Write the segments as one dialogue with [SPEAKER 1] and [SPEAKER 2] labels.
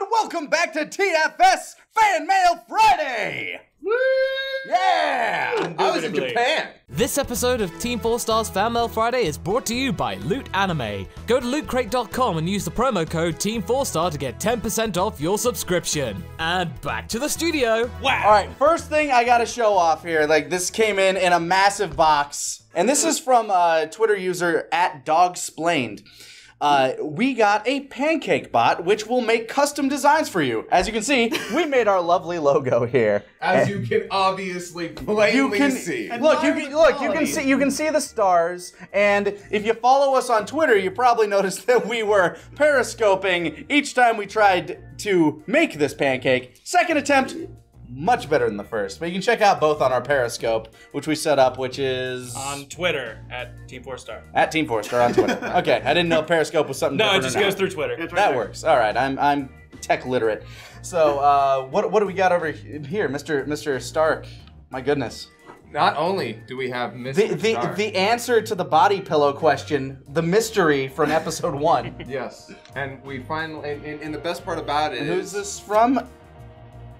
[SPEAKER 1] and welcome back to TFS Fan Mail Friday! Yeah!
[SPEAKER 2] I was in Japan.
[SPEAKER 3] This episode of Team 4 Stars Fan Mail Friday is brought to you by Loot Anime. Go to lootcrate.com and use the promo code Team4Star to get 10% off your subscription. And back to the studio.
[SPEAKER 4] Wow.
[SPEAKER 1] All right, first thing I gotta show off here. Like, this came in in a massive box. And this is from uh, Twitter user at Dogsplained. Uh, we got a pancake bot, which will make custom designs for you. As you can see, we made our lovely logo here.
[SPEAKER 2] As you can obviously plainly
[SPEAKER 1] you can
[SPEAKER 2] see.
[SPEAKER 1] look. You can look. You can see. You can see the stars. And if you follow us on Twitter, you probably noticed that we were periscoping each time we tried to make this pancake. Second attempt, much better than the first. But you can check out both on our Periscope, which we set up, which is
[SPEAKER 4] On Twitter at Team Four Star.
[SPEAKER 1] at Team Four Star on Twitter. okay, I didn't know Periscope was something.
[SPEAKER 4] No, it just
[SPEAKER 1] or not.
[SPEAKER 4] goes through Twitter.
[SPEAKER 1] That works. All right, I'm I'm tech literate. So uh, what what do we got over here, Mr. Mr. Stark? My goodness.
[SPEAKER 2] Not only do we have Mr.
[SPEAKER 1] The the,
[SPEAKER 2] Stark.
[SPEAKER 1] the answer to the body pillow question, the mystery from episode one.
[SPEAKER 2] Yes, and we finally, and, and, and the best part about it
[SPEAKER 1] Who's
[SPEAKER 2] is
[SPEAKER 1] this from?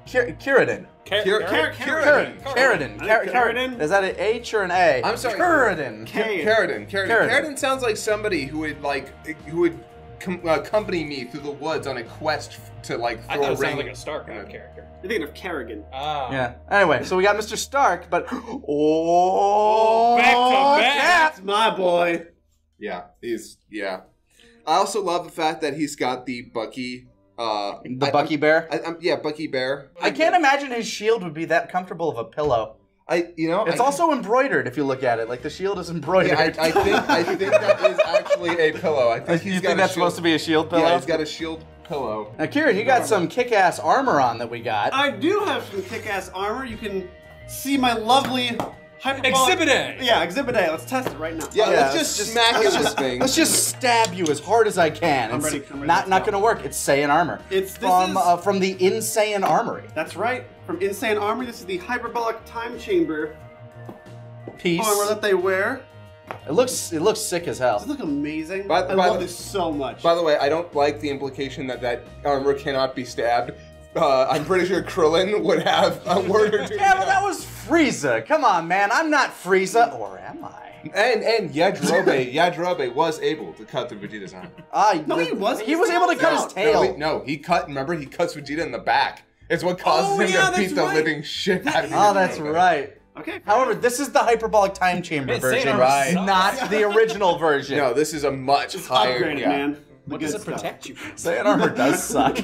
[SPEAKER 1] Kir- Kiridan.
[SPEAKER 4] Car-
[SPEAKER 2] Kir-
[SPEAKER 1] Kiridan.
[SPEAKER 4] Kiridan.
[SPEAKER 1] Kiridan.
[SPEAKER 5] I
[SPEAKER 1] Kar-
[SPEAKER 5] think
[SPEAKER 1] Kar-
[SPEAKER 5] Kiridan.
[SPEAKER 1] Is that an H or an A?
[SPEAKER 2] I'm sorry.
[SPEAKER 1] Kiridan.
[SPEAKER 5] K.
[SPEAKER 2] Carradine. Carradine.
[SPEAKER 1] Carradine.
[SPEAKER 2] Carradine sounds like somebody who would like who would com- uh, accompany me through the woods on a quest to like
[SPEAKER 4] I
[SPEAKER 2] throw
[SPEAKER 4] thought
[SPEAKER 2] a
[SPEAKER 4] it sounded
[SPEAKER 2] ring.
[SPEAKER 4] like a Stark kind of character.
[SPEAKER 5] You're thinking of Kerrigan.
[SPEAKER 4] Ah.
[SPEAKER 1] Yeah. Anyway, so we got Mr. Stark, but oh,
[SPEAKER 4] back to back.
[SPEAKER 5] That's my boy.
[SPEAKER 2] Yeah, he's yeah. I also love the fact that he's got the Bucky. Uh,
[SPEAKER 1] The
[SPEAKER 2] I-
[SPEAKER 1] Bucky Bear.
[SPEAKER 2] I, I'm, yeah, Bucky Bear.
[SPEAKER 1] I can't imagine his shield would be that comfortable of a pillow.
[SPEAKER 2] I you know
[SPEAKER 1] It's
[SPEAKER 2] I,
[SPEAKER 1] also embroidered if you look at it. Like the shield is embroidered.
[SPEAKER 2] Yeah, I, I think I think that is actually a pillow. I think
[SPEAKER 1] you
[SPEAKER 2] he's
[SPEAKER 1] think
[SPEAKER 2] got
[SPEAKER 1] that's
[SPEAKER 2] shield-
[SPEAKER 1] supposed to be a shield pillow?
[SPEAKER 2] Yeah, he's got a shield pillow.
[SPEAKER 1] Now, Kieran, you got some kick-ass armor on that we got.
[SPEAKER 5] I do have some kick-ass armor. You can see my lovely hyperbolic...
[SPEAKER 4] Exhibit A.
[SPEAKER 5] Yeah, Exhibit A. Let's test it right now.
[SPEAKER 2] Yeah,
[SPEAKER 1] Yeah,
[SPEAKER 2] let's just,
[SPEAKER 1] just-
[SPEAKER 2] smack
[SPEAKER 1] let's
[SPEAKER 2] this
[SPEAKER 1] just-
[SPEAKER 2] thing.
[SPEAKER 1] Let's just stab you as hard as I can.
[SPEAKER 5] I'm
[SPEAKER 1] It's
[SPEAKER 5] ready, I'm ready,
[SPEAKER 1] not not gonna work. It's Saiyan armor.
[SPEAKER 5] It's- this
[SPEAKER 1] from
[SPEAKER 5] is-
[SPEAKER 1] uh, from the Insane Armory
[SPEAKER 5] That's right. From Insane Armor, this is the hyperbolic time chamber
[SPEAKER 1] piece.
[SPEAKER 5] armor that they wear.
[SPEAKER 1] It looks it looks sick as hell.
[SPEAKER 5] Does it look amazing?
[SPEAKER 2] By-
[SPEAKER 5] I
[SPEAKER 2] by
[SPEAKER 5] love
[SPEAKER 2] the-
[SPEAKER 5] this so much.
[SPEAKER 2] By the way, I don't like the implication that that armor cannot be stabbed. Uh, I'm pretty sure Krillin would have a word or two.
[SPEAKER 1] Yeah, but that was Frieza. Come on, man. I'm not Frieza, or am I?
[SPEAKER 2] And and Yajirobe Yajirobe was able to cut through Vegeta's arm.
[SPEAKER 1] Ah,
[SPEAKER 5] No, he wasn't.
[SPEAKER 1] He was able to cut his tail.
[SPEAKER 2] No, he, no, he cut. Remember, he cuts Vegeta in the back. It's what causes
[SPEAKER 5] Oh,
[SPEAKER 2] him
[SPEAKER 5] yeah,
[SPEAKER 2] to beat
[SPEAKER 5] that's
[SPEAKER 2] the
[SPEAKER 5] right.
[SPEAKER 2] living shit out of
[SPEAKER 5] That-
[SPEAKER 1] Oh, that's right.
[SPEAKER 5] Okay.
[SPEAKER 1] However, this is the hyperbolic time chamber version,
[SPEAKER 4] Armor
[SPEAKER 2] Right.
[SPEAKER 1] not the original version.
[SPEAKER 2] No, this is a much
[SPEAKER 5] It's
[SPEAKER 2] higher.
[SPEAKER 5] upgraded,
[SPEAKER 2] yeah.
[SPEAKER 5] man. The
[SPEAKER 4] What does it
[SPEAKER 5] stuff.
[SPEAKER 4] protect you?
[SPEAKER 1] Saiyan armor does suck.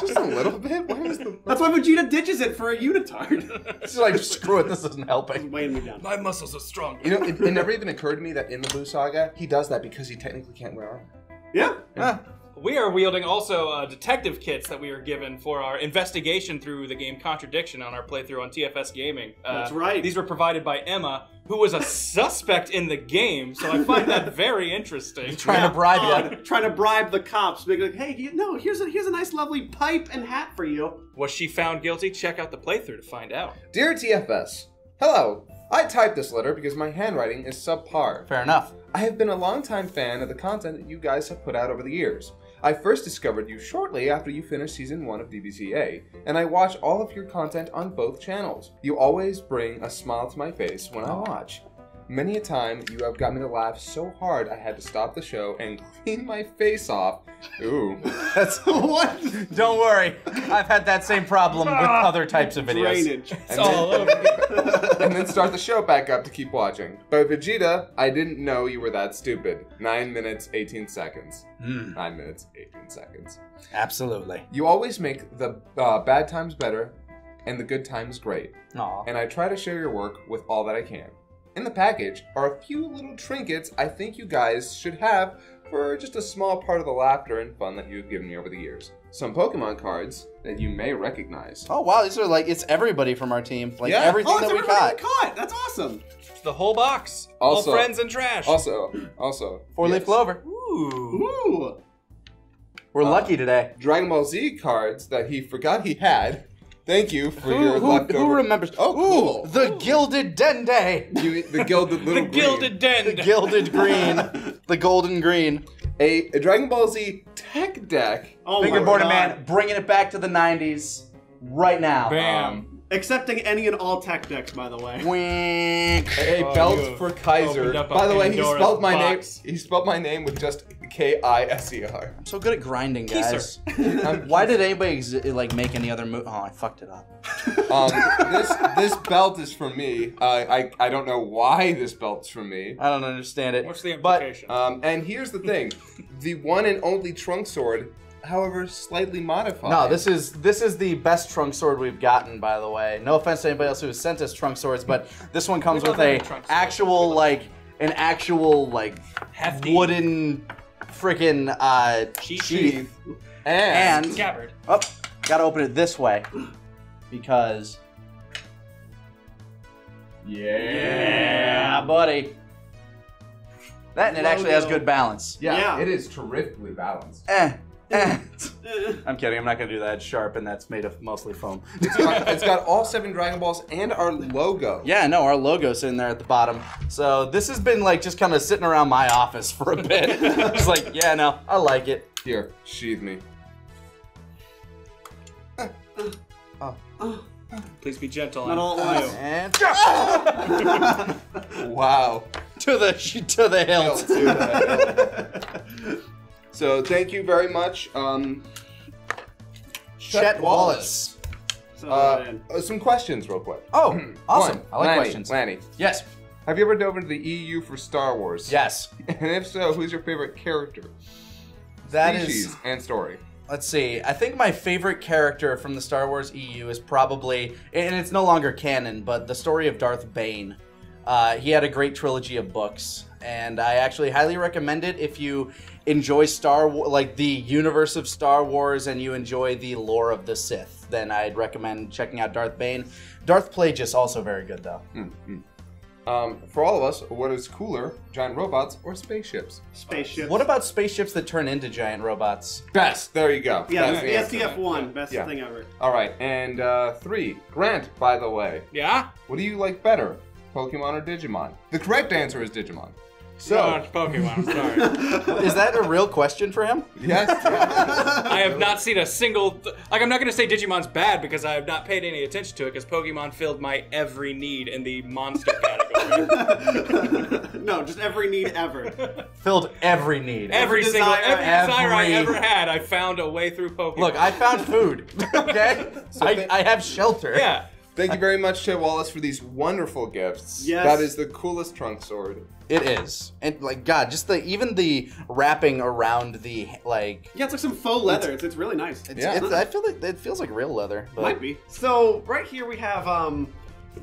[SPEAKER 2] Just a little bit. What is the?
[SPEAKER 5] That's why Vegeta ditches it for a unitard.
[SPEAKER 1] It's like screw it. This isn't helping.
[SPEAKER 5] Weighing me down.
[SPEAKER 4] My muscles are strong.
[SPEAKER 2] You know, it, it never even occurred to me that in the Buu Saga, he does that because he technically can't wear armor.
[SPEAKER 5] Yeah.
[SPEAKER 1] Ah,
[SPEAKER 4] We are wielding also uh, detective kits that we are given for our investigation through the game Contradiction on our playthrough on TFS Gaming. Uh,
[SPEAKER 5] That's right.
[SPEAKER 4] These were provided by Emma, who was a suspect in the game, so I find that very interesting.
[SPEAKER 1] trying to bribe
[SPEAKER 5] Uh,
[SPEAKER 1] you.
[SPEAKER 5] trying to bribe the cops. Being like, hey, you, no, here's a here's a nice, lovely pipe and hat for you.
[SPEAKER 4] Was she found guilty? Check out the playthrough to find out.
[SPEAKER 2] Dear TFS, hello. I typed this letter because my handwriting is subpar.
[SPEAKER 1] Fair enough.
[SPEAKER 2] I have been a longtime fan of the content that you guys have put out over the years. I first discovered you shortly after you finished season 1 of DBZA, and I watch all of your content on both channels. You always bring a smile to my face when I watch. Many a time you have got me to laugh so hard I had to stop the show and clean my face off. Ooh.
[SPEAKER 1] That's
[SPEAKER 5] what?
[SPEAKER 1] Don't worry. I've had that same problem with other types of videos.
[SPEAKER 5] Drainage.
[SPEAKER 4] It's all over.
[SPEAKER 2] and then start the show back up to keep watching. But Vegeta, I didn't know you were that stupid. 9 minutes, 18 seconds.
[SPEAKER 1] Hmm.
[SPEAKER 2] 9 minutes, 18 seconds.
[SPEAKER 1] Absolutely.
[SPEAKER 2] You always make the uh, bad times better and the good times great.
[SPEAKER 1] Aw.
[SPEAKER 2] And I try to share your work with all that I can. In the package are a few little trinkets I think you guys should have for just a small part of the laughter and fun that you've given me over the years. Some Pokemon cards that you may recognize.
[SPEAKER 1] Oh wow, these are like it's everybody from our team. Like
[SPEAKER 2] Yeah.
[SPEAKER 1] everything
[SPEAKER 5] Oh, it's
[SPEAKER 1] that we caught.
[SPEAKER 5] we caught. That's awesome.
[SPEAKER 4] the whole box.
[SPEAKER 2] Also-
[SPEAKER 4] all friends and trash.
[SPEAKER 2] Also, also,
[SPEAKER 1] Four leaf
[SPEAKER 2] yes.
[SPEAKER 1] clover.
[SPEAKER 4] Ooh.
[SPEAKER 5] Ooh.
[SPEAKER 1] We're
[SPEAKER 2] Uh,
[SPEAKER 1] lucky today.
[SPEAKER 2] Dragon Ball Z cards that he forgot he had. Thank you for
[SPEAKER 1] Who,
[SPEAKER 2] your
[SPEAKER 1] who,
[SPEAKER 2] leftover.
[SPEAKER 1] who remembers?
[SPEAKER 2] Oh, cool.
[SPEAKER 1] Ooh, the Gilded Dende.
[SPEAKER 2] You, the gilded
[SPEAKER 4] The
[SPEAKER 2] little green.
[SPEAKER 4] gilded den.
[SPEAKER 1] The gilded green. the golden green.
[SPEAKER 2] a, a Dragon Ball Z tech deck.
[SPEAKER 5] Oh my God.
[SPEAKER 1] Man, bringing it back to the 90s right now.
[SPEAKER 4] Bam.
[SPEAKER 1] Um,
[SPEAKER 5] Accepting any and all tech decks, by the way.
[SPEAKER 1] wink.
[SPEAKER 2] A
[SPEAKER 4] Oh,
[SPEAKER 2] belt
[SPEAKER 4] you
[SPEAKER 2] for
[SPEAKER 4] opened
[SPEAKER 2] Kaiser.
[SPEAKER 4] up a
[SPEAKER 2] By the way, he
[SPEAKER 4] Pandora's
[SPEAKER 2] spelled my
[SPEAKER 4] box.
[SPEAKER 2] name. He spelled my name with just K I S E R.
[SPEAKER 1] I'm so good at grinding, guys.
[SPEAKER 2] Um,
[SPEAKER 1] Why did anybody exi- like make any other move? Oh, I fucked it up.
[SPEAKER 2] Um, this this belt is for me. Uh, I I don't know why this belt's for me.
[SPEAKER 1] I don't understand it.
[SPEAKER 4] What's the
[SPEAKER 1] But
[SPEAKER 4] implication?
[SPEAKER 2] Um, and here's the thing, the one and only trunk sword, however slightly modified.
[SPEAKER 1] no, this is this is the best trunk sword we've gotten, by the way. No offense to anybody else who has sent us trunk swords, but this one comes with a
[SPEAKER 4] having trunk
[SPEAKER 1] actual like an actual like
[SPEAKER 4] Hefty.
[SPEAKER 1] wooden freaking uh,
[SPEAKER 4] Sheath.
[SPEAKER 1] sheath.
[SPEAKER 2] and,
[SPEAKER 1] And
[SPEAKER 4] Scabbard.
[SPEAKER 1] oh, gotta open it this way because yeah, buddy. That and it actually has good balance.
[SPEAKER 2] yeah,
[SPEAKER 5] Yeah.
[SPEAKER 2] it is terrifically balanced.
[SPEAKER 1] Eh. I'm kidding. I'm not gonna do that. It's sharp, and that's made of mostly foam.
[SPEAKER 2] It's got, it's got all seven Dragon Balls and our logo.
[SPEAKER 1] Yeah, no, our logo's in there at the bottom. So this has been like just kind of sitting around my office for a bit. just like, yeah, no, I like it.
[SPEAKER 2] Here, sheathe me.
[SPEAKER 4] Please be gentle. I
[SPEAKER 5] don't want once.
[SPEAKER 1] And
[SPEAKER 2] Wow.
[SPEAKER 1] to the to the hilt.
[SPEAKER 2] So thank you very much. Um,
[SPEAKER 1] Chet Wallace.
[SPEAKER 5] So,
[SPEAKER 2] uh, uh, some questions, real quick.
[SPEAKER 1] Oh, awesome.
[SPEAKER 2] One,
[SPEAKER 1] I like
[SPEAKER 2] Lanny,
[SPEAKER 1] questions.
[SPEAKER 2] Lanny,
[SPEAKER 1] Yes.
[SPEAKER 2] have you ever dove into the EU for Star Wars?
[SPEAKER 1] Yes.
[SPEAKER 2] And if so, who's your favorite character?
[SPEAKER 1] That is.
[SPEAKER 2] Species and story.
[SPEAKER 1] Let's see. I think my favorite character from the Star Wars EU is probably, and it's no longer canon, but the story of Darth Bane. Uh, he had a great trilogy of books, and I actually highly recommend it if you enjoy Star War, like the universe of Star Wars, and you enjoy the lore of the Sith. Then I'd recommend checking out Darth Bane. Darth Plagueis also very good though.
[SPEAKER 2] Um, for all of us, what is cooler, giant robots or spaceships?
[SPEAKER 5] Spaceship.
[SPEAKER 1] What about spaceships that turn into giant robots?
[SPEAKER 2] Best. There you go.
[SPEAKER 5] Yeah,
[SPEAKER 2] That's
[SPEAKER 5] the
[SPEAKER 2] the answer.
[SPEAKER 5] SDF one, best
[SPEAKER 2] Yeah.
[SPEAKER 5] thing ever.
[SPEAKER 2] All right, and uh, three, Grant. By the way,
[SPEAKER 4] Yeah?
[SPEAKER 2] what do you like better, Pokemon or Digimon? The correct answer is Digimon.
[SPEAKER 4] Oh,
[SPEAKER 2] So,
[SPEAKER 4] it's Pokemon. I'm sorry.
[SPEAKER 1] Is that a real question for him?
[SPEAKER 2] yes,
[SPEAKER 4] I have not seen a single. Th- like, I'm not going to say Digimon's bad because I have not paid any attention to it because Pokemon filled my every need in the monster category.
[SPEAKER 5] no, just every need ever.
[SPEAKER 1] Filled every need.
[SPEAKER 4] every single,
[SPEAKER 5] desire-
[SPEAKER 4] every desire I ever had, I found a way through Pokemon.
[SPEAKER 1] Look, I found food. Okay, I,
[SPEAKER 2] they-
[SPEAKER 1] I have shelter.
[SPEAKER 4] Yeah.
[SPEAKER 2] Thank you very much, Chet Wallace, for these wonderful gifts.
[SPEAKER 5] Yes.
[SPEAKER 2] That is the coolest trunk sword.
[SPEAKER 1] it is, and like God, just the even the wrapping around the like.
[SPEAKER 5] Yeah, it's like some faux leather. It's, it's really nice.
[SPEAKER 1] It's,
[SPEAKER 2] Yeah.
[SPEAKER 1] it's, I feel like it feels like real leather. But
[SPEAKER 5] Might be. So right here we have um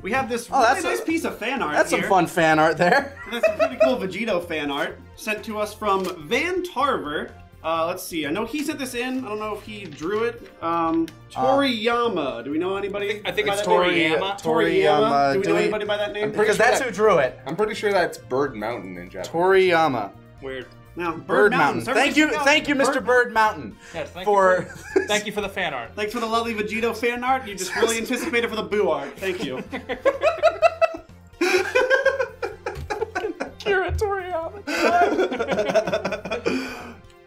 [SPEAKER 5] we have this
[SPEAKER 1] Oh,
[SPEAKER 5] really
[SPEAKER 1] that's
[SPEAKER 5] nice
[SPEAKER 1] a-
[SPEAKER 5] piece of fan art.
[SPEAKER 1] That's some fun fan art there.
[SPEAKER 5] That's some pretty cool Vegito fan art sent to us from Van Tarver. Uh, let's see. I know he sent this in. I don't know if he drew it. Um, Toriyama. Do we know anybody?
[SPEAKER 4] I think
[SPEAKER 5] by
[SPEAKER 4] it's
[SPEAKER 5] that name?
[SPEAKER 4] Toriyama.
[SPEAKER 5] Toriyama. Do we
[SPEAKER 1] do
[SPEAKER 5] know
[SPEAKER 1] we-
[SPEAKER 5] anybody by that name?
[SPEAKER 1] Because
[SPEAKER 2] sure
[SPEAKER 1] that's
[SPEAKER 2] that-
[SPEAKER 1] who drew it.
[SPEAKER 2] I'm pretty sure that's Bird Mountain in Japanese.
[SPEAKER 1] Toriyama.
[SPEAKER 4] Weird.
[SPEAKER 5] Now, Bird,
[SPEAKER 1] Bird
[SPEAKER 5] Mountain.
[SPEAKER 1] Mountain. Thank you,
[SPEAKER 5] everybody
[SPEAKER 1] thank you,
[SPEAKER 5] check out
[SPEAKER 1] Mr. Bird Mountain,
[SPEAKER 4] Yes, thank
[SPEAKER 1] for.
[SPEAKER 4] you for, thank you for the fan art.
[SPEAKER 5] Thanks for the lovely Vegito fan art. You just really anticipated for the boo art. Thank you.
[SPEAKER 1] Kira Toriyama.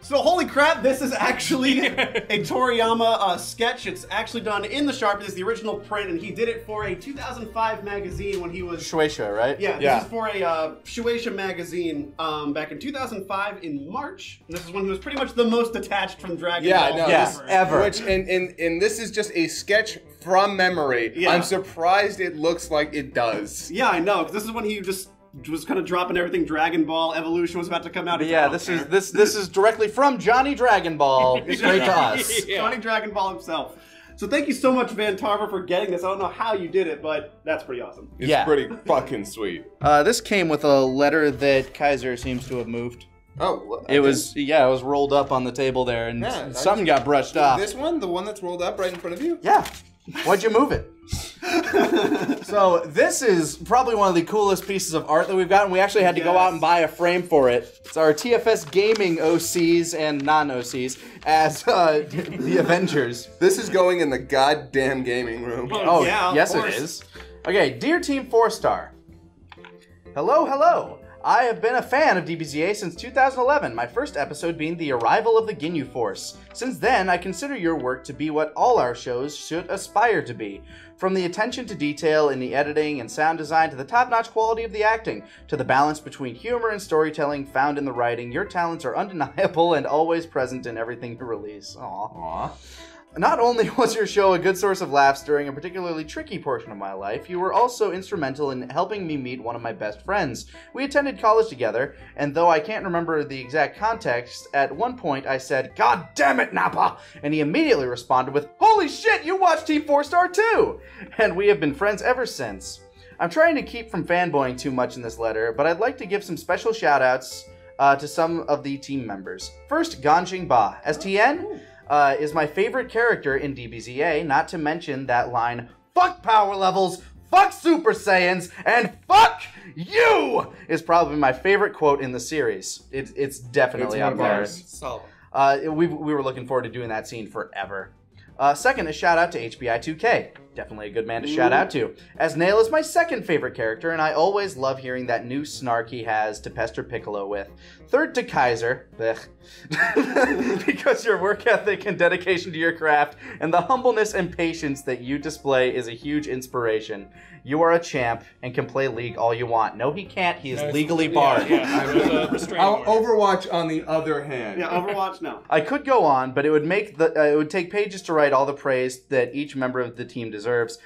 [SPEAKER 5] So holy crap, this is actually a Toriyama uh, sketch. It's actually done in the Sharp. This is the original print, and he did it for a 2005 magazine when he was.
[SPEAKER 1] Shueisha, right?
[SPEAKER 5] Yeah, this
[SPEAKER 1] Yeah.
[SPEAKER 5] is for a uh, Shueisha magazine um, back in 2005 in March. And this is when he was pretty much the most detached from Dragon
[SPEAKER 2] Yeah,
[SPEAKER 5] Ball.
[SPEAKER 2] no,
[SPEAKER 1] Yeah,
[SPEAKER 2] this-
[SPEAKER 1] ever.
[SPEAKER 2] Which and, and and this is just a sketch from memory.
[SPEAKER 5] Yeah.
[SPEAKER 2] I'm surprised it looks like it does.
[SPEAKER 5] Yeah, I know. 'cause This is when he just was kind of dropping everything. Dragon Ball Evolution was about to come out. He's
[SPEAKER 1] yeah,
[SPEAKER 5] like,
[SPEAKER 1] this
[SPEAKER 5] "I
[SPEAKER 1] is this this is directly from Johnny Dragon Ball straight to us.
[SPEAKER 5] care." Johnny Dragon Ball himself. So thank you so much, Van Tarver, for getting this. I don't know how you did it, but that's pretty awesome.
[SPEAKER 2] It's
[SPEAKER 1] Yeah.
[SPEAKER 2] pretty fucking sweet.
[SPEAKER 1] Uh, this came with a letter that Kaiser seems to have moved.
[SPEAKER 2] Oh, well,
[SPEAKER 1] It was yeah, it was rolled up on the table there, and
[SPEAKER 2] Yeah,
[SPEAKER 1] s- something got brushed off.
[SPEAKER 2] This one, the one that's rolled up right in front of you.
[SPEAKER 1] Yeah. Why'd you move it? so this is probably one of the coolest pieces of art that we've gotten. We actually had to go out and buy a frame for it. It's our TFS gaming OCs and non-OCs as uh, the Avengers.
[SPEAKER 2] This is going in the goddamn gaming room.
[SPEAKER 1] Oh,
[SPEAKER 5] yeah,
[SPEAKER 1] yes, it
[SPEAKER 5] course.
[SPEAKER 1] is. Okay, dear Team Four Star. Hello, hello. I have been a fan of DBZA since 2011, my first episode being the arrival of the Ginyu Force. Since then, I consider your work to be what all our shows should aspire to be. From the attention to detail in the editing and sound design to the top notch quality of the acting, to the balance between humor and storytelling found in the writing, your talents are undeniable and always present in everything you release. Aww.
[SPEAKER 2] Aw.
[SPEAKER 1] Not only was your show a good source of laughs during a particularly tricky portion of my life, you were also instrumental in helping me meet one of my best friends. We attended college together, and though I can't remember the exact context, at one point I said, God damn it, Nappa! And he immediately responded with, Holy shit, you watch Team 4 Star too! And we have been friends ever since. I'm trying to keep from fanboying too much in this letter, but I'd like to give some special shoutouts uh, to some of the team members. First, Ganjing Ba. As Tien, uh, is my favorite character in DBZA, not to mention that line, fuck power levels, fuck Super Saiyans, and fuck you is probably my favorite quote in the series. It, it's definitely
[SPEAKER 2] It's
[SPEAKER 1] up there.
[SPEAKER 2] ours.
[SPEAKER 4] Solid.
[SPEAKER 1] Uh, we, we were looking forward to doing that scene forever. Uh, second, a shout out to HBI2K. Definitely a good man to shout out to. As Nail is my second favorite character, and I always love hearing that new snark he has to pester Piccolo with. Third to Kaiser, blech. because your work ethic and dedication to your craft, and the humbleness and patience that you display is a huge inspiration. You are a champ and can play League all you want. No, he can't. He is legally barred.
[SPEAKER 4] Yeah, there's a
[SPEAKER 2] I'll
[SPEAKER 4] order.
[SPEAKER 2] Overwatch, on the other hand.
[SPEAKER 5] Yeah, Overwatch, no.
[SPEAKER 1] I could go on, but it would make the uh, it would take pages to write all the praise that each member of the team deserves.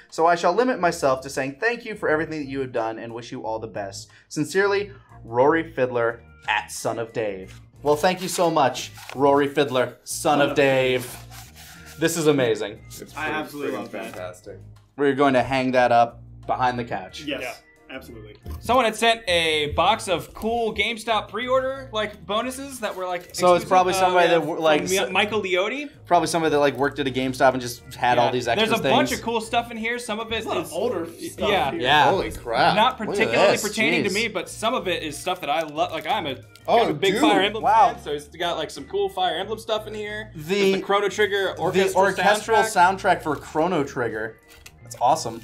[SPEAKER 1] So I shall limit myself to saying thank you for everything that you have done and wish you all the best. Sincerely, Rory Fiddler at Son of Dave. Well, thank you so much, Rory Fiddler, Son of Dave. This is amazing.
[SPEAKER 2] It's
[SPEAKER 5] I absolutely
[SPEAKER 2] friggin'
[SPEAKER 5] love that.
[SPEAKER 2] fantastic.
[SPEAKER 1] We're going to hang that up behind the couch.
[SPEAKER 5] Yes,
[SPEAKER 4] Yeah.
[SPEAKER 5] Absolutely.
[SPEAKER 4] Someone had sent a box of cool GameStop pre-order like bonuses that were like.
[SPEAKER 1] So it's probably
[SPEAKER 4] Uh,
[SPEAKER 1] somebody
[SPEAKER 4] yeah,
[SPEAKER 1] that like,
[SPEAKER 4] from Michael Leotti.
[SPEAKER 1] Probably somebody that like worked at a GameStop and just had all these extra
[SPEAKER 4] There's a
[SPEAKER 1] things.
[SPEAKER 4] bunch of cool stuff in here. Some of it
[SPEAKER 5] There's a lot
[SPEAKER 4] is
[SPEAKER 5] of older stuff
[SPEAKER 4] yeah.
[SPEAKER 5] here.
[SPEAKER 1] Yeah.
[SPEAKER 2] Holy crap.
[SPEAKER 4] not particularly pertaining
[SPEAKER 1] jeez.
[SPEAKER 4] to me, but some of it is stuff that I love. Like I'm a,
[SPEAKER 2] Oh,
[SPEAKER 4] kind of a big
[SPEAKER 2] dude.
[SPEAKER 4] Fire Emblem
[SPEAKER 1] Wow.
[SPEAKER 4] fan, so it's got like some cool Fire Emblem stuff in here.
[SPEAKER 1] The-
[SPEAKER 4] the Chrono Trigger
[SPEAKER 1] the
[SPEAKER 4] orchestral,
[SPEAKER 1] orchestral
[SPEAKER 4] soundtrack.
[SPEAKER 1] soundtrack for Chrono Trigger. That's awesome.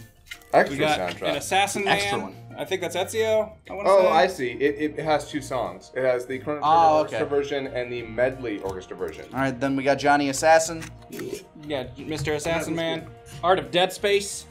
[SPEAKER 2] Extra
[SPEAKER 4] We got
[SPEAKER 2] soundtrack.
[SPEAKER 4] an Assassin Man.
[SPEAKER 1] Extra one.
[SPEAKER 4] I think that's Ezio. I want to
[SPEAKER 2] Oh,
[SPEAKER 4] say.
[SPEAKER 2] I see. It, it has two songs. It has the Chrono Trigger
[SPEAKER 1] Oh,
[SPEAKER 2] orchestra
[SPEAKER 1] okay.
[SPEAKER 2] version and the medley orchestra version.
[SPEAKER 1] All right, then we got Johnny Assassin.
[SPEAKER 4] Yeah, Mr. Assassin Man. Art of Dead Space.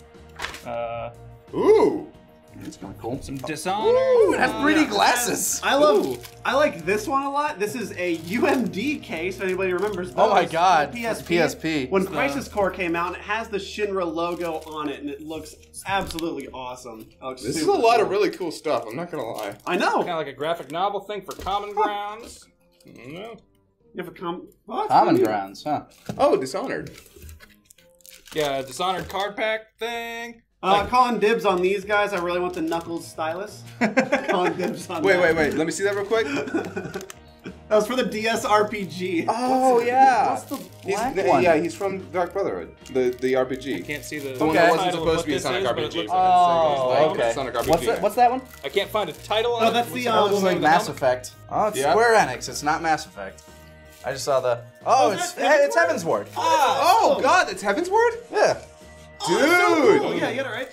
[SPEAKER 4] Uh,
[SPEAKER 2] Ooh.
[SPEAKER 1] That's kind of cool.
[SPEAKER 4] some Dishonor.
[SPEAKER 1] Ooh, it has
[SPEAKER 4] Uh,
[SPEAKER 1] 3D
[SPEAKER 5] yeah.
[SPEAKER 1] glasses.
[SPEAKER 5] I love. I like this one a lot. This is a UMD case. If anybody remembers.
[SPEAKER 1] Oh my God,
[SPEAKER 5] the
[SPEAKER 1] PSP. PSP.
[SPEAKER 5] When
[SPEAKER 4] the-
[SPEAKER 5] Crisis Core came out, it has the Shinra logo on it, and it looks absolutely awesome. It looks
[SPEAKER 2] This is a
[SPEAKER 5] super
[SPEAKER 2] lot of really cool stuff. I'm not gonna lie.
[SPEAKER 5] I know.
[SPEAKER 4] Kind of like a graphic novel thing for Common Grounds. I don't know.
[SPEAKER 5] You have a com. Oh,
[SPEAKER 1] Common grounds, huh?
[SPEAKER 2] Oh, Dishonored.
[SPEAKER 4] Yeah, Dishonored card pack thing.
[SPEAKER 5] Uh, calling dibs on these guys. I really want the Knuckles stylus. calling dibs on.
[SPEAKER 2] Wait,
[SPEAKER 5] that.
[SPEAKER 2] wait, wait. Let me see that real quick.
[SPEAKER 5] That was for the DS RPG.
[SPEAKER 2] Oh yeah.
[SPEAKER 1] What's the black
[SPEAKER 2] th-
[SPEAKER 1] one?
[SPEAKER 2] Yeah, he's from Dark Brotherhood, the the RPG.
[SPEAKER 4] You can't see the,
[SPEAKER 2] The one that wasn't
[SPEAKER 4] title
[SPEAKER 2] supposed to be a Sonic
[SPEAKER 4] is,
[SPEAKER 2] RPG.
[SPEAKER 4] looks
[SPEAKER 2] but
[SPEAKER 1] Oh,
[SPEAKER 2] like
[SPEAKER 1] okay.
[SPEAKER 2] Sonic RPG.
[SPEAKER 1] What's that? What's that one?
[SPEAKER 4] I can't find a title on
[SPEAKER 5] Oh,
[SPEAKER 4] it.
[SPEAKER 5] that's the, um,
[SPEAKER 1] like
[SPEAKER 4] the
[SPEAKER 1] Mass
[SPEAKER 4] helmet?
[SPEAKER 1] Effect. Oh, it's
[SPEAKER 2] Yeah.
[SPEAKER 1] Square Enix. It's not Mass Effect. I just saw the. Oh,
[SPEAKER 4] Oh,
[SPEAKER 1] it's
[SPEAKER 4] is
[SPEAKER 1] it's Heavensward.
[SPEAKER 2] Oh God, it's Heavensward,
[SPEAKER 1] Yeah.
[SPEAKER 2] Dude.
[SPEAKER 5] Oh yeah, you got it right.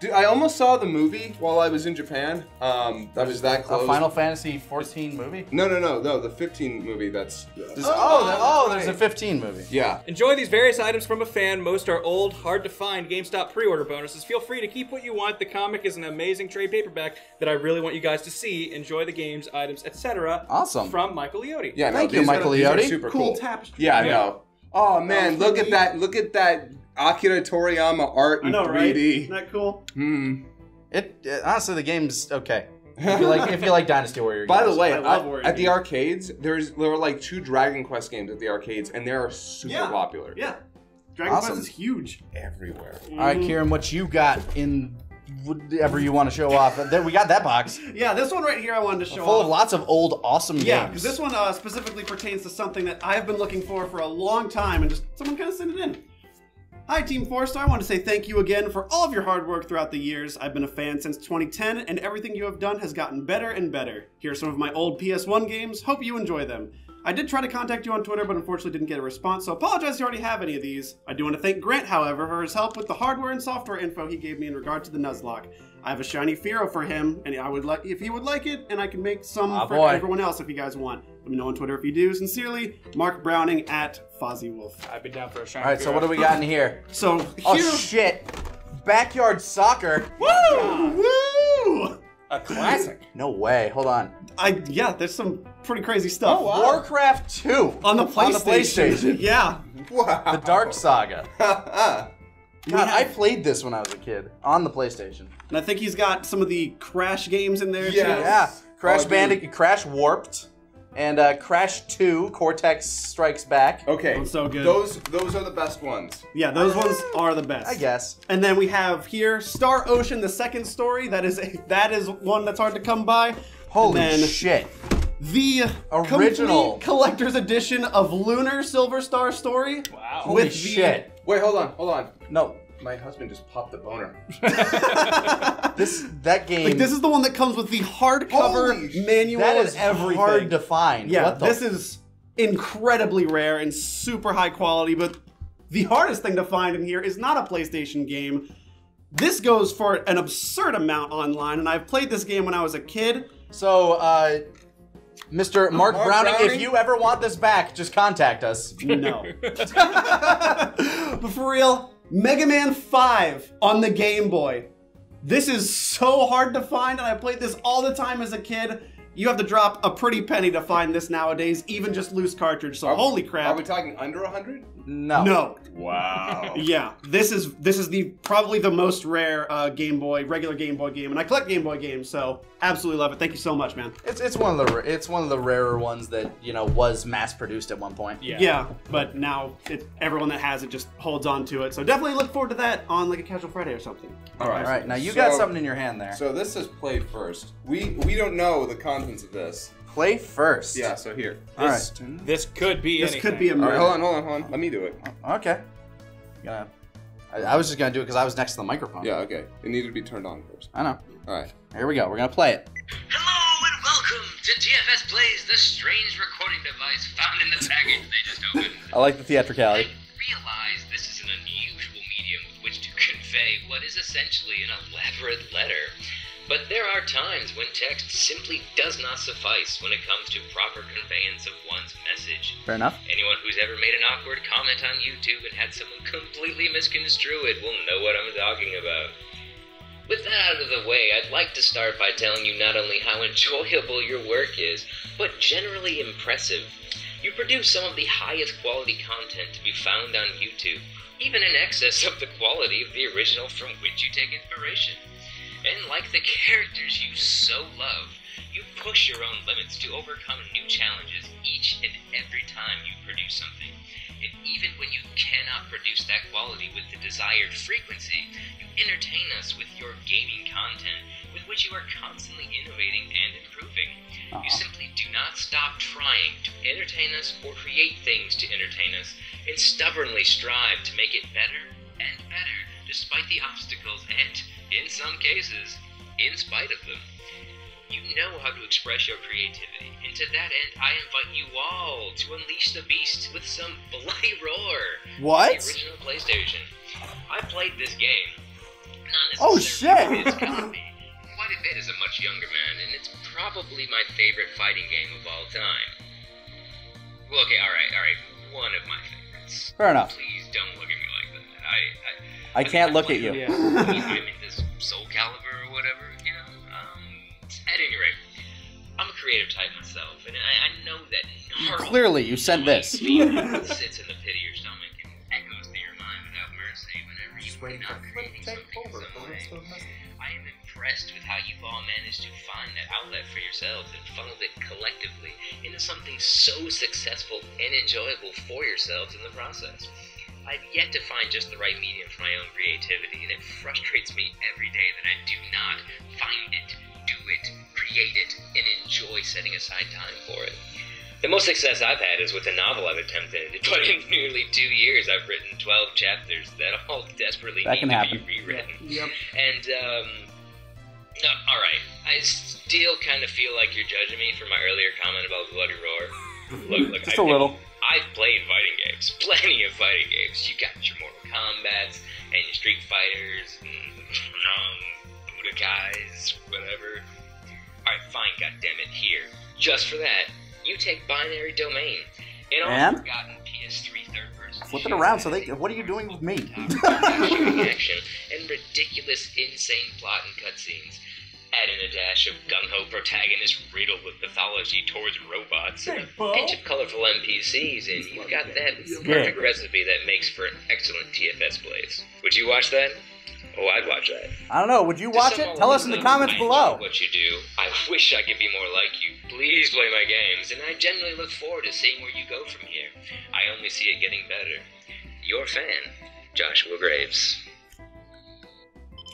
[SPEAKER 2] Dude, I almost saw the movie while I was in Japan. Um, that was that
[SPEAKER 1] A
[SPEAKER 2] close.
[SPEAKER 1] Final Fantasy 14 movie.
[SPEAKER 2] No, no, no, no. The 15 movie. That's.
[SPEAKER 1] There's-
[SPEAKER 2] This,
[SPEAKER 1] oh, there- oh, there's a 15 movie.
[SPEAKER 2] Yeah.
[SPEAKER 4] Enjoy these various items from a fan. Most are old, hard to find GameStop pre-order bonuses. Feel free to keep what you want. The comic is an amazing trade paperback that I really want you guys to see. Enjoy the games, items, etc.
[SPEAKER 1] Awesome.
[SPEAKER 4] From Michael Leotti.
[SPEAKER 2] Yeah. No,
[SPEAKER 1] Thank you, Michael
[SPEAKER 2] these are
[SPEAKER 1] Leotti.
[SPEAKER 2] Super
[SPEAKER 5] Cool
[SPEAKER 2] cool.
[SPEAKER 5] tapestry.
[SPEAKER 2] Yeah, I
[SPEAKER 4] Yeah.
[SPEAKER 2] know. Oh man,
[SPEAKER 5] Oh,
[SPEAKER 2] look at that! Look at that Akira Toriyama art
[SPEAKER 5] I
[SPEAKER 2] in
[SPEAKER 5] know, right?
[SPEAKER 2] 3D.
[SPEAKER 5] Isn't that cool?
[SPEAKER 2] Hmm.
[SPEAKER 1] It, it honestly the game's okay. If you like if you like Dynasty Warrior.
[SPEAKER 2] By the way,
[SPEAKER 5] I love
[SPEAKER 2] at- at the arcades, there's there are like two Dragon Quest games at the arcades, and they are super
[SPEAKER 5] Yeah.
[SPEAKER 2] popular.
[SPEAKER 5] Yeah. Dragon
[SPEAKER 1] Awesome.
[SPEAKER 5] Quest is huge.
[SPEAKER 2] Everywhere.
[SPEAKER 1] all right, Kieran, what you got in whatever you want to show off? There, we got that box
[SPEAKER 5] Yeah, this one right here I wanted to show
[SPEAKER 1] full
[SPEAKER 5] off.
[SPEAKER 1] of lots of old awesome
[SPEAKER 5] Yeah,
[SPEAKER 1] games.
[SPEAKER 5] because this one uh, specifically pertains to something that I've been looking for for a long time, and just someone kind of sent it in. Hi, Team Four-Star. I want to say thank you again for all of your hard work throughout the years. I've been a fan since 2010, and everything you have done has gotten better and better. Here are some of my old PS1 games. Hope you enjoy them. I did try to contact you on Twitter, but unfortunately didn't get a response, so apologize if you already have any of these. I do want to thank Grant, however, for his help with the hardware and software info he gave me in regard to the Nuzlocke. I have a shiny Firo for him, and I would like if he would like it, and I can make some
[SPEAKER 1] Ah,
[SPEAKER 5] for
[SPEAKER 1] boy.
[SPEAKER 5] everyone else if you guys want. Let me know on Twitter if you do. Sincerely, Mark Browning at Fozzie Wolf.
[SPEAKER 4] I've been down for a shiny.
[SPEAKER 1] All right, so what do we got in here?
[SPEAKER 5] So
[SPEAKER 1] Oh
[SPEAKER 5] here,
[SPEAKER 1] shit! Backyard soccer.
[SPEAKER 5] woo! Woo!
[SPEAKER 4] A classic.
[SPEAKER 1] No way. Hold on.
[SPEAKER 5] I yeah, there's some pretty crazy stuff. Oh, wow.
[SPEAKER 1] Warcraft 2
[SPEAKER 5] On the PlayStation.
[SPEAKER 1] On the PlayStation.
[SPEAKER 5] yeah.
[SPEAKER 2] Wow.
[SPEAKER 1] the Dark Saga. God, I played this when I was a kid on the PlayStation.
[SPEAKER 5] And I think he's got some of the Crash games in there
[SPEAKER 2] Yes.
[SPEAKER 5] too.
[SPEAKER 1] Yeah, Crash
[SPEAKER 2] Oh.
[SPEAKER 1] Bandicoot, Crash Warped, and uh, Crash 2, Cortex Strikes Back.
[SPEAKER 2] Okay.
[SPEAKER 5] Oh, so good.
[SPEAKER 2] Those those are the best ones.
[SPEAKER 5] Yeah, those ones are the best.
[SPEAKER 1] I guess.
[SPEAKER 5] And then we have here Star Ocean, the second story. That is a, that is one that's hard to come by.
[SPEAKER 1] Holy
[SPEAKER 5] and then
[SPEAKER 1] shit.
[SPEAKER 5] The
[SPEAKER 1] Original.
[SPEAKER 5] collector's edition of Lunar Silver Star Story.
[SPEAKER 4] Wow.
[SPEAKER 1] Holy
[SPEAKER 5] With the-
[SPEAKER 1] shit.
[SPEAKER 2] Wait, hold on, hold on.
[SPEAKER 1] No,
[SPEAKER 2] My husband just popped the boner.
[SPEAKER 1] this that game.
[SPEAKER 5] Like this is the one that comes with the hardcover
[SPEAKER 2] Holy
[SPEAKER 5] manual
[SPEAKER 1] that is
[SPEAKER 5] and everything.
[SPEAKER 1] hard to find.
[SPEAKER 5] Yeah,
[SPEAKER 1] What the
[SPEAKER 5] this is incredibly rare and super high quality, but the hardest thing to find in here is not a PlayStation game. This goes for an absurd amount online, and I've played this game when I was a kid.
[SPEAKER 1] So, uh, Mr. Mark,
[SPEAKER 2] Mark
[SPEAKER 1] Browning, if you ever want this back, just contact us.
[SPEAKER 5] No. but for real, Mega Man 5 on the Game Boy. This is so hard to find, and I played this all the time as a kid. You have to drop a pretty penny to find this nowadays, even just loose cartridge. So holy crap!
[SPEAKER 2] Are we talking under a hundred?
[SPEAKER 1] No.
[SPEAKER 5] no,
[SPEAKER 2] Wow.
[SPEAKER 5] yeah, this is this is the probably the most rare uh, Game Boy, regular Game Boy game, and I collect Game Boy games, so absolutely love it. Thank you so much, man.
[SPEAKER 1] It's, it's one of the it's one of the rarer ones that you know was mass produced at one point.
[SPEAKER 4] Yeah.
[SPEAKER 5] Yeah, but now it, everyone that has it just holds on to it. So definitely look forward to that on like a casual Friday or something.
[SPEAKER 2] All right.
[SPEAKER 1] All right, now you got something in your hand there.
[SPEAKER 2] So this is play first. We we don't know the contents of this.
[SPEAKER 1] Play first.
[SPEAKER 2] Yeah. So here.
[SPEAKER 1] All right.
[SPEAKER 4] This, this could be
[SPEAKER 5] This
[SPEAKER 4] anything.
[SPEAKER 5] could be a
[SPEAKER 2] All right.
[SPEAKER 5] murder.
[SPEAKER 2] Hold on. Hold on. Hold on. Let me do it.
[SPEAKER 1] Okay. Gonna. I, I was just gonna do it because I was next to the microphone.
[SPEAKER 2] Yeah. Okay. It needed to be turned on first.
[SPEAKER 1] I know.
[SPEAKER 2] All right.
[SPEAKER 1] Here we go. We're gonna play it.
[SPEAKER 6] Hello and welcome to TFS Plays, the strange recording device found in the package they just opened.
[SPEAKER 1] I like the
[SPEAKER 6] I
[SPEAKER 1] theatricality.
[SPEAKER 6] realize this is an unusual medium with which to convey what is essentially an elaborate letter. But there are times when text simply does not suffice when it comes to proper conveyance of one's message.
[SPEAKER 1] Fair enough.
[SPEAKER 6] Anyone who's ever made an awkward comment on YouTube and had someone completely misconstrue it will know what I'm talking about. With that out of the way, I'd like to start by telling you not only how enjoyable your work is, but generally impressive. You produce some of the highest quality content to be found on YouTube, even in excess of the quality of the original from which you take inspiration. And like the characters you so love, you push your own limits to overcome new challenges each and every time you produce something. And even when you cannot produce that quality with the desired frequency, you entertain us with your gaming content with which you are constantly innovating and improving. You uh-huh. simply do not stop trying to entertain us or create things to entertain us, and stubbornly strive to make it better and better despite the obstacles and, in some cases, in spite of them. You know how to express your creativity, and to that end, I invite you all to unleash the beast with some bloody roar.
[SPEAKER 1] What?
[SPEAKER 6] The original PlayStation. I played this game. Not
[SPEAKER 1] Oh, shit.
[SPEAKER 6] its copy. Quite a bit as a much younger man, and it's probably my favorite fighting game of all time. Well, okay, all right, all right. One of my favorites.
[SPEAKER 1] Fair enough.
[SPEAKER 6] Please don't look at me like that. I, I,
[SPEAKER 1] I can't look at you.
[SPEAKER 4] Yeah.
[SPEAKER 6] I mean, I'm into Soul Calibur or whatever, you know. Um, at any rate, I'm a creative type myself, and I, I know that gnarly,
[SPEAKER 1] Clearly, you sent this.
[SPEAKER 6] sits in the pit of your stomach and echoes through your mind without mercy whenever you are not creating something in some way. I am impressed with how you've all managed to find that outlet for yourselves and funneled it collectively into something so successful and enjoyable for yourselves in the process. I've yet to find just the right medium for my own creativity, and it frustrates me every day that I do not find it, do it, create it, and enjoy setting aside time for it. The most success I've had is with a novel I've attempted, but in nearly two years I've written 12 chapters that all desperately
[SPEAKER 1] That
[SPEAKER 6] need
[SPEAKER 1] can
[SPEAKER 6] to
[SPEAKER 1] happen.
[SPEAKER 6] be rewritten.
[SPEAKER 5] Yep.
[SPEAKER 6] And, um, no, alright, I still kind of feel like you're judging me for my earlier comment about Bloody Roar. Look, look,
[SPEAKER 1] Just
[SPEAKER 6] I've
[SPEAKER 1] a little.
[SPEAKER 6] I've played fighting games, plenty of fighting games. You got your Mortal Kombat's and your Street Fighters and um, guys, whatever. Alright, fine, goddammit, here. Just for that, you take binary domain. In all
[SPEAKER 1] And?
[SPEAKER 6] forgotten PS3 third person
[SPEAKER 1] Flip it around so they. What are you doing with me?
[SPEAKER 6] action and ridiculous, insane plot and cutscenes. Add in a dash of gung-ho protagonist riddled with mythology towards robots and a pinch of colorful NPCs, and you've got that perfect recipe that makes for an excellent TFS Plays. Would you watch that? Oh, I'd watch that.
[SPEAKER 1] I don't know. Would you
[SPEAKER 6] To
[SPEAKER 1] watch it? Tell us in the comments
[SPEAKER 6] I
[SPEAKER 1] below.
[SPEAKER 6] what you do. I wish I could be more like you. Please play my games, and I genuinely look forward to seeing where you go from here. I only see it getting better. Your fan, Joshua Graves.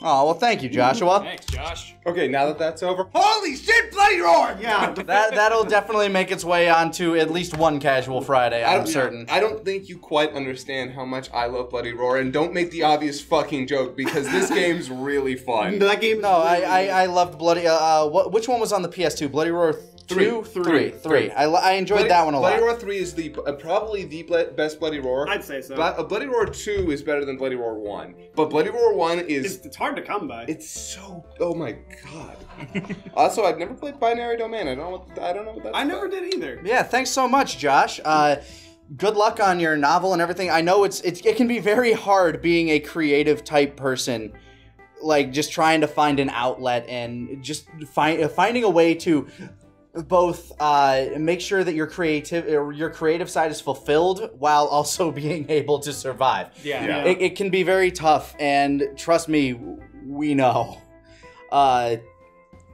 [SPEAKER 1] Oh well, thank you, Joshua.
[SPEAKER 4] Thanks, Josh.
[SPEAKER 2] Okay, now that that's over, holy shit, Bloody Roar!
[SPEAKER 5] Yeah.
[SPEAKER 1] That that'll definitely make its way onto at least one casual Friday.
[SPEAKER 2] I
[SPEAKER 1] I'm
[SPEAKER 2] don't-
[SPEAKER 1] certain.
[SPEAKER 2] I don't think you quite understand how much I love Bloody Roar, and don't make the obvious fucking joke because this game's really fun.
[SPEAKER 5] that game.
[SPEAKER 1] No, I, I, I loved Bloody. Uh, uh, what, which one was on the PS2? Bloody Roar th-
[SPEAKER 2] Three.
[SPEAKER 1] two,
[SPEAKER 5] Three.
[SPEAKER 1] three, three. I, I enjoyed
[SPEAKER 2] Bloody,
[SPEAKER 1] that one a
[SPEAKER 2] Bloody
[SPEAKER 1] lot.
[SPEAKER 2] Bloody Roar 3 is the uh, probably the ble- best Bloody Roar.
[SPEAKER 5] I'd say so.
[SPEAKER 2] Bla- uh, Bloody Roar 2 is better than Bloody Roar 1. But Bloody Roar 1 is
[SPEAKER 5] It's, it's hard to come by.
[SPEAKER 2] It's so. Oh my god. also, I've never played Binary Domain. I don't know what. I don't know what that's.
[SPEAKER 5] I never
[SPEAKER 2] about.
[SPEAKER 5] did either.
[SPEAKER 1] Yeah, thanks so much, Josh. Uh, good luck on your novel and everything. I know it's, it's it can be very hard being a creative type person, like just trying to find an outlet and just find uh, finding a way to both uh, make sure that your creative your creative side is fulfilled while also being able to survive.
[SPEAKER 4] Yeah.
[SPEAKER 2] Yeah.
[SPEAKER 1] It, it can be very tough, and trust me, we know. Uh,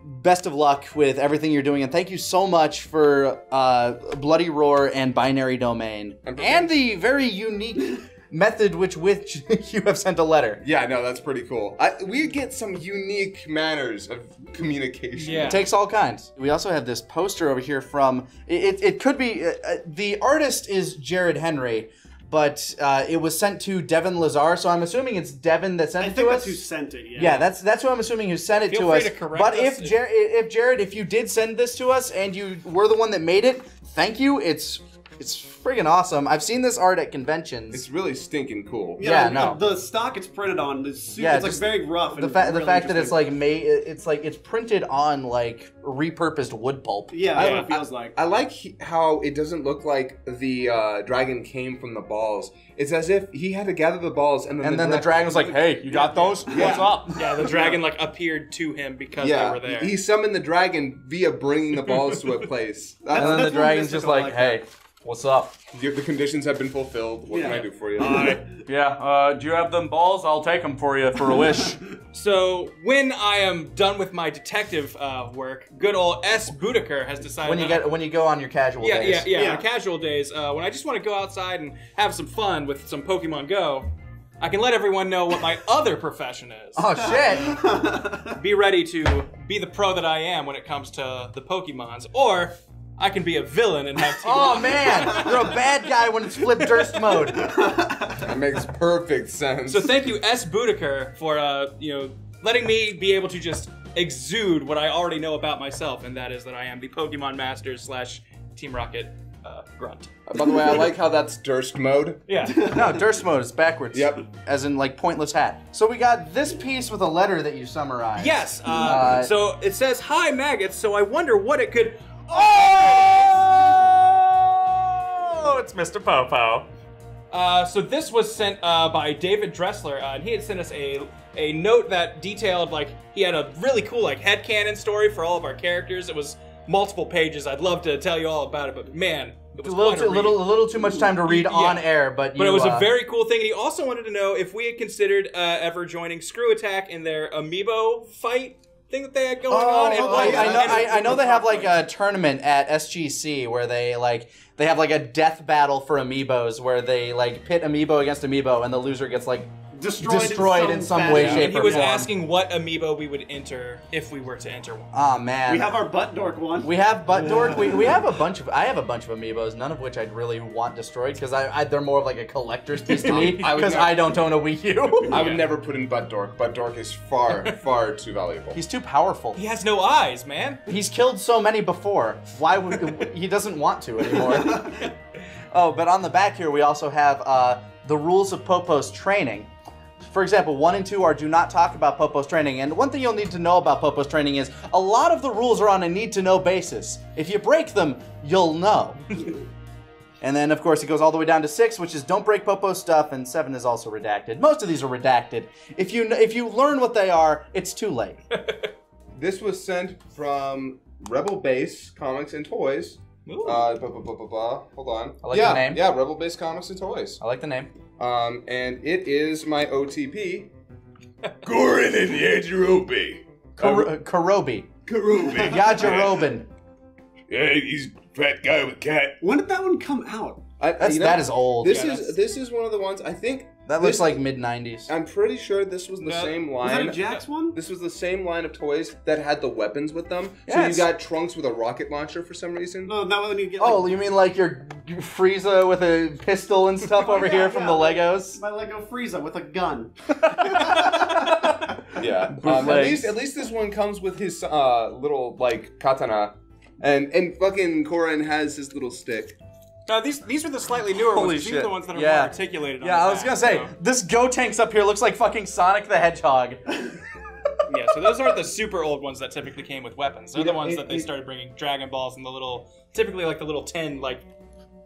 [SPEAKER 1] best of luck with everything you're doing, and thank you so much for uh, Bloody Roar and Binary Domain,
[SPEAKER 2] and
[SPEAKER 1] the very unique method which which you have sent a letter.
[SPEAKER 2] Yeah, no, that's pretty cool. I, we get some unique manners of communication.
[SPEAKER 4] Yeah.
[SPEAKER 1] It takes all kinds. We also have this poster over here from. It, it, it could be. Uh, uh, the artist is Jared Henry, but uh, it was sent to Devin Lazar, so I'm assuming it's Devin that sent
[SPEAKER 5] I
[SPEAKER 1] it
[SPEAKER 5] think
[SPEAKER 1] to
[SPEAKER 5] that's
[SPEAKER 1] us.
[SPEAKER 5] who sent it. Yeah.
[SPEAKER 1] Yeah, that's that's who I'm assuming who sent it
[SPEAKER 4] Feel
[SPEAKER 1] to
[SPEAKER 4] free
[SPEAKER 1] us.
[SPEAKER 4] to correct
[SPEAKER 1] but
[SPEAKER 4] us
[SPEAKER 1] if
[SPEAKER 4] if-
[SPEAKER 1] Jared, if Jared, if you did send this to us and you were the one that made it, thank you. It's it's friggin' awesome. I've seen this art at conventions.
[SPEAKER 2] It's really stinking cool.
[SPEAKER 1] Yeah,
[SPEAKER 5] the-
[SPEAKER 1] no.
[SPEAKER 5] The stock it's printed on is super,
[SPEAKER 1] Yeah,
[SPEAKER 5] it's like very rough. And
[SPEAKER 1] the fact the fact that it's like made it's like it's printed on like repurposed wood pulp.
[SPEAKER 5] yeah,
[SPEAKER 2] I-
[SPEAKER 5] that's what it feels like.
[SPEAKER 2] I like how it doesn't look like the uh, dragon came from the balls. It's as if he had to gather the balls and then
[SPEAKER 1] And
[SPEAKER 2] the
[SPEAKER 1] then the dragon was like, "Hey, you got those? What's up?"
[SPEAKER 4] Yeah, the dragon like appeared to him because
[SPEAKER 2] Yeah,
[SPEAKER 4] they were there.
[SPEAKER 2] he summoned the dragon via bringing the balls to a place.
[SPEAKER 1] And then the dragon's just like,
[SPEAKER 5] like
[SPEAKER 1] "Hey, what's up?"
[SPEAKER 2] the the conditions have been fulfilled. What can I do for you?
[SPEAKER 1] Yeah, uh, do you have them balls? I'll take them for you for a wish.
[SPEAKER 4] So when I am done with my detective uh, work, good old S. Boudicca has decided.
[SPEAKER 1] when you
[SPEAKER 4] that I-
[SPEAKER 1] get when you go on your casual
[SPEAKER 4] yeah,
[SPEAKER 1] days.
[SPEAKER 4] yeah, yeah,
[SPEAKER 5] Yeah.
[SPEAKER 4] On casual days, uh, when I just want to go outside and have some fun with some Pokemon Go, I can let everyone know what my other profession is.
[SPEAKER 1] Oh shit!
[SPEAKER 4] Be ready to be the pro that I am when it comes to the Pokemons, or I can be a villain and have. Team
[SPEAKER 1] Oh man, you're a bad guy when it's flip durst mode.
[SPEAKER 2] That makes perfect sense.
[SPEAKER 4] So thank you, S. Boudicca, for uh, you know letting me be able to just exude what I already know about myself, and that is that I am the Pokemon Master slash Team Rocket uh, grunt.
[SPEAKER 2] By the way, I like how that's Durst mode.
[SPEAKER 4] Yeah.
[SPEAKER 1] No, durst mode is backwards.
[SPEAKER 2] Yep.
[SPEAKER 1] As in like pointless hat. So we got this piece with a letter that you summarized.
[SPEAKER 4] Yes. Uh,
[SPEAKER 1] Uh,
[SPEAKER 4] so it says, "Hi, maggots." So I wonder what it could.
[SPEAKER 1] Oh, it's Mr. Popo.
[SPEAKER 4] Uh, so this was sent uh, by David Dressler, uh, and he had sent us a a note that detailed like he had a really cool like headcanon story for all of our characters. It was multiple pages. I'd love to tell you all about it, but man, it
[SPEAKER 1] A
[SPEAKER 4] was
[SPEAKER 1] little
[SPEAKER 4] fun
[SPEAKER 1] too,
[SPEAKER 4] to
[SPEAKER 1] little, a little too much time to read
[SPEAKER 4] Yeah.
[SPEAKER 1] on air, but
[SPEAKER 4] But it was
[SPEAKER 1] uh,
[SPEAKER 4] a very cool thing, and he also wanted to know if we had considered uh, ever joining Screw Attack in their amiibo fight thing that they had going
[SPEAKER 1] Oh,
[SPEAKER 4] on.
[SPEAKER 1] I,
[SPEAKER 4] like,
[SPEAKER 1] I know. I, I know they have like a tournament at SGC where they like they have like a death battle for amiibos where they like pit amiibo against amiibo and the loser gets like
[SPEAKER 5] destroyed,
[SPEAKER 1] destroyed in some way,
[SPEAKER 5] fashion.
[SPEAKER 1] shape,
[SPEAKER 4] and he was
[SPEAKER 1] form.
[SPEAKER 4] asking what amiibo we would enter if we were to enter one.
[SPEAKER 1] Oh man,
[SPEAKER 5] We have our butt dork one.
[SPEAKER 1] We have butt dork. We, we have a bunch of. I have a bunch of amiibos, none of which I'd really want destroyed because I, I they're more of like a collector's piece to me
[SPEAKER 2] I
[SPEAKER 1] because
[SPEAKER 2] never-
[SPEAKER 1] I don't own a Wii U.
[SPEAKER 2] I would never put in Butt Dork. Butt Dork is far, far too valuable.
[SPEAKER 1] He's too powerful.
[SPEAKER 4] He has no eyes, man.
[SPEAKER 1] He's killed so many before. Why would he doesn't want to anymore? oh, but on the back here we also have uh, the rules of Popo's training. For example, one and two are do not talk about Popo's training. And one thing you'll need to know about Popo's training is a lot of the rules are on a need to know basis. If you break them, you'll know. and then, of course, it goes all the way down to six, which is don't break Popo's stuff, and seven is also redacted. Most of these are redacted. If you if you learn what they are, it's too late.
[SPEAKER 2] This was sent from Rebel Base Comics and Toys.
[SPEAKER 4] Ooh.
[SPEAKER 2] Uh, blah, blah, blah, blah, blah. Hold on.
[SPEAKER 1] I like
[SPEAKER 2] yeah,
[SPEAKER 1] the name.
[SPEAKER 2] Yeah, Rebel Base Comics and Toys.
[SPEAKER 1] I like the name.
[SPEAKER 2] Um, and it is my OTP. Korin and Yajirobe.
[SPEAKER 1] Kar- Karobi.
[SPEAKER 2] Karubi.
[SPEAKER 1] Yajarobin.
[SPEAKER 2] Yeah, he's fat guy with cat.
[SPEAKER 5] When did that one come out?
[SPEAKER 2] I,
[SPEAKER 1] That's
[SPEAKER 2] you know,
[SPEAKER 1] that is old.
[SPEAKER 2] This
[SPEAKER 4] Yeah,
[SPEAKER 2] is
[SPEAKER 4] that's-
[SPEAKER 2] this is one of the ones I think
[SPEAKER 1] that looks
[SPEAKER 2] this-
[SPEAKER 1] like mid '90s.
[SPEAKER 2] I'm pretty sure this was the
[SPEAKER 4] No.
[SPEAKER 2] same
[SPEAKER 5] Was that a
[SPEAKER 2] line.
[SPEAKER 5] Jax one?
[SPEAKER 2] This was the same line of toys that had the weapons with them.
[SPEAKER 1] Yeah,
[SPEAKER 2] so you
[SPEAKER 1] it's-
[SPEAKER 2] got Trunks with a rocket launcher for some reason.
[SPEAKER 5] No, that one you get. Like,
[SPEAKER 1] Oh, you mean like your Frieza with a pistol and stuff over
[SPEAKER 5] Yeah,
[SPEAKER 1] here from
[SPEAKER 5] yeah,
[SPEAKER 1] the Legos?
[SPEAKER 5] My Lego Frieza with a gun.
[SPEAKER 2] Yeah. Um, at
[SPEAKER 1] Bootlegs.
[SPEAKER 2] least at least this one comes with his uh, little like katana, and and fucking Korin has his little stick.
[SPEAKER 4] No, these these are the slightly newer
[SPEAKER 1] Holy
[SPEAKER 4] ones. These are
[SPEAKER 1] shit.
[SPEAKER 4] the ones that are
[SPEAKER 1] Yeah.
[SPEAKER 4] more articulated. On
[SPEAKER 1] Yeah,
[SPEAKER 4] the
[SPEAKER 1] I was
[SPEAKER 4] back,
[SPEAKER 1] gonna say
[SPEAKER 4] so-
[SPEAKER 1] this Gotenks up here looks like fucking Sonic the Hedgehog.
[SPEAKER 4] Yeah, so those aren't the super old ones that typically came with weapons. They're the
[SPEAKER 2] Yeah,
[SPEAKER 4] ones
[SPEAKER 2] it-
[SPEAKER 4] that they
[SPEAKER 2] it-
[SPEAKER 4] started bringing Dragon Balls and the little, typically like the little tin like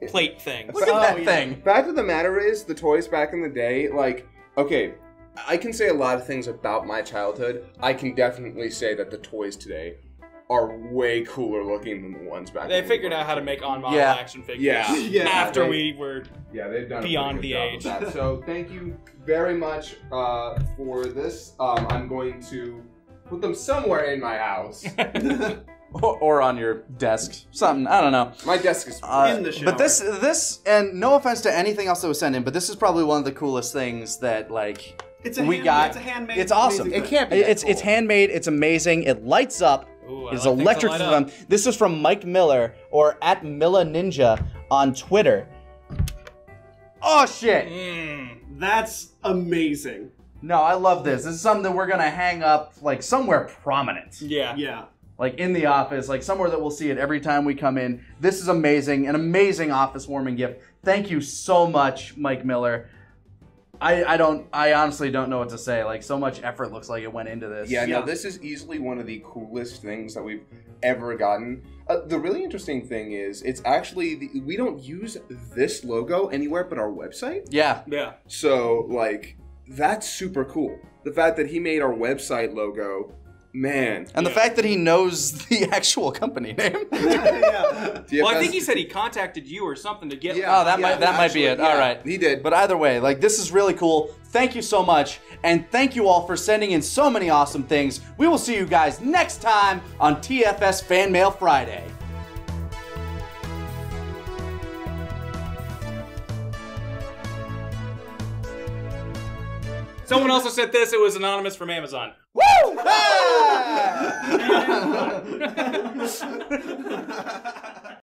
[SPEAKER 4] plate things.
[SPEAKER 1] Look at
[SPEAKER 5] Oh,
[SPEAKER 1] that
[SPEAKER 5] yeah.
[SPEAKER 1] thing.
[SPEAKER 2] Fact of the matter is, the toys back in the day, like, okay, I can say a lot of things about my childhood. I can definitely say that the toys today are way cooler looking than the ones back.
[SPEAKER 4] They figured out how to make on model
[SPEAKER 1] Yeah.
[SPEAKER 4] action figures.
[SPEAKER 2] Yeah.
[SPEAKER 5] Yeah,
[SPEAKER 4] After
[SPEAKER 2] they-
[SPEAKER 4] we were
[SPEAKER 2] Yeah, they've done a
[SPEAKER 4] Beyond
[SPEAKER 2] pretty
[SPEAKER 4] the
[SPEAKER 2] good job of that. So thank you very much uh, for this. Um, I'm going to put them somewhere in my house.
[SPEAKER 1] Or, or on your desk. Something. I don't know.
[SPEAKER 2] my desk is.
[SPEAKER 1] Uh,
[SPEAKER 5] In the shower.
[SPEAKER 1] But this, this, and no offense to anything else that was sent in, but this is probably one of the coolest things that like
[SPEAKER 5] It's a
[SPEAKER 1] we
[SPEAKER 5] hand-
[SPEAKER 1] got.
[SPEAKER 5] It's a handmade.
[SPEAKER 1] It's awesome.
[SPEAKER 5] amazing
[SPEAKER 2] It
[SPEAKER 5] thing.
[SPEAKER 2] can't be. that
[SPEAKER 1] It's it's handmade. It's amazing. It lights up.
[SPEAKER 4] Ooh, I
[SPEAKER 1] It's
[SPEAKER 4] like
[SPEAKER 1] electric
[SPEAKER 4] to
[SPEAKER 1] to them. This is from Mike Miller or at Milla Ninja on Twitter. Oh shit!
[SPEAKER 4] Mm.
[SPEAKER 5] That's amazing.
[SPEAKER 1] No, I love this. This is something that we're gonna hang up like somewhere prominent,
[SPEAKER 4] Yeah.
[SPEAKER 5] Yeah.
[SPEAKER 1] like in the office, like somewhere that we'll see it every time we come in. This is amazing, an amazing office warming gift. Thank you so much, Mike Miller. I, I don't I honestly don't know what to say. Like so much effort looks like it went into this.
[SPEAKER 2] Yeah,
[SPEAKER 5] Yeah.
[SPEAKER 2] no, this is easily one of the coolest things that we've ever gotten. Uh, the really interesting thing is, it's actually the, we don't use this logo anywhere but our website.
[SPEAKER 1] Yeah.
[SPEAKER 4] Yeah.
[SPEAKER 2] So, like, that's super cool. The fact that he made our website logo, man.
[SPEAKER 1] And the fact that he knows the actual company name.
[SPEAKER 5] yeah.
[SPEAKER 4] Well, I think he said he contacted you or something to get.
[SPEAKER 2] Yeah,
[SPEAKER 1] Oh, that
[SPEAKER 2] yeah,
[SPEAKER 1] might that might be it.
[SPEAKER 2] actually,
[SPEAKER 1] All
[SPEAKER 2] yeah,
[SPEAKER 1] right.
[SPEAKER 2] he did.
[SPEAKER 1] But either way, like this is really cool. Thank you so much, and thank you all for sending in so many awesome things. We will see you guys next time on TFS Fan Mail Friday.
[SPEAKER 4] Someone also said this. It was anonymous from Amazon.
[SPEAKER 1] Woo! Ah!